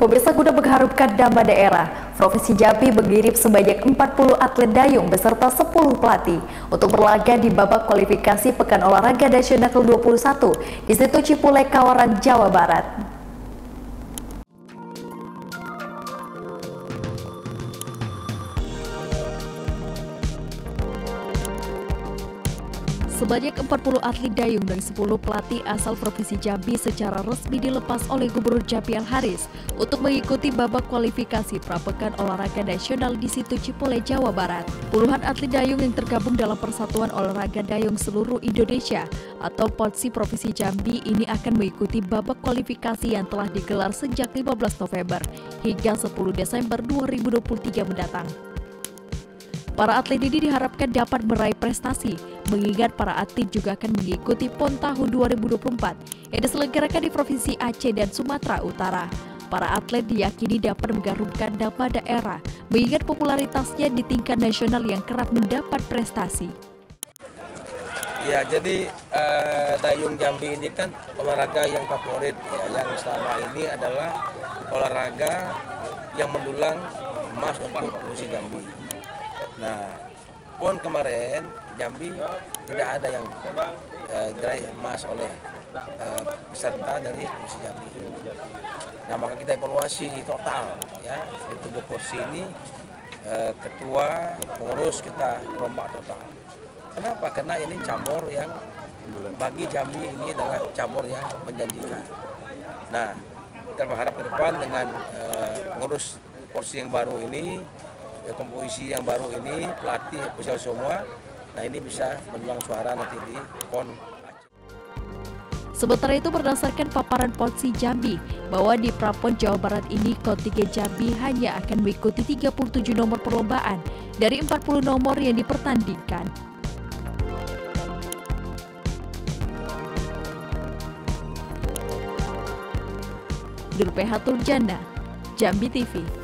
Pemirsa guna mengharumkan nama daerah, Provinsi Jambi mengirim sebanyak 40 atlet dayung beserta 10 pelatih untuk berlaga di babak kualifikasi Pekan Olahraga Nasional ke-21 di situ Cipulek, Kawaran, Jawa Barat. Sebanyak 40 atlet dayung dan 10 pelatih asal Provinsi Jambi secara resmi dilepas oleh Gubernur Jambi Al Haris untuk mengikuti babak kualifikasi Prapekan Olahraga Nasional di situ Cipole, Jawa Barat. Puluhan atlet dayung yang tergabung dalam Persatuan Olahraga Dayung Seluruh Indonesia atau POTSI Provinsi Jambi ini akan mengikuti babak kualifikasi yang telah digelar sejak 15 November hingga 10 Desember 2023 mendatang. Para atlet ini diharapkan dapat meraih prestasi, mengingat para atlet juga akan mengikuti PON tahun 2024 yang diselenggarakan di Provinsi Aceh dan Sumatera Utara. Para atlet diyakini dapat menggarumkan nama daerah, mengingat popularitasnya di tingkat nasional yang kerap mendapat prestasi. Ya, jadi uh, dayung Jambi ini kan olahraga yang favorit ya, yang selama ini adalah olahraga yang mendulang emas untuk Provinsi Jambi. Nah, pon kemarin Jambi tidak ada yang uh, gerai emas oleh uh, peserta dari Provinsi Jambi. Nah, maka kita evaluasi total ya itu porsi ini uh, ketua pengurus kita rombak total. Kenapa? Karena ini cabur yang bagi Jambi ini adalah cabur yang menjanjikan. Nah, kita berharap ke depan dengan uh, pengurus porsi yang baru ini ya, komposisi yang baru ini pelatih ofisial semua nah ini bisa mendulang suara nanti di PON Sementara itu berdasarkan paparan Ponsi Jambi bahwa di Prapon Jawa Barat ini kontingen Jambi hanya akan mengikuti 37 nomor perlombaan dari 40 nomor yang dipertandingkan. Nur PH Turjana, Jambi TV.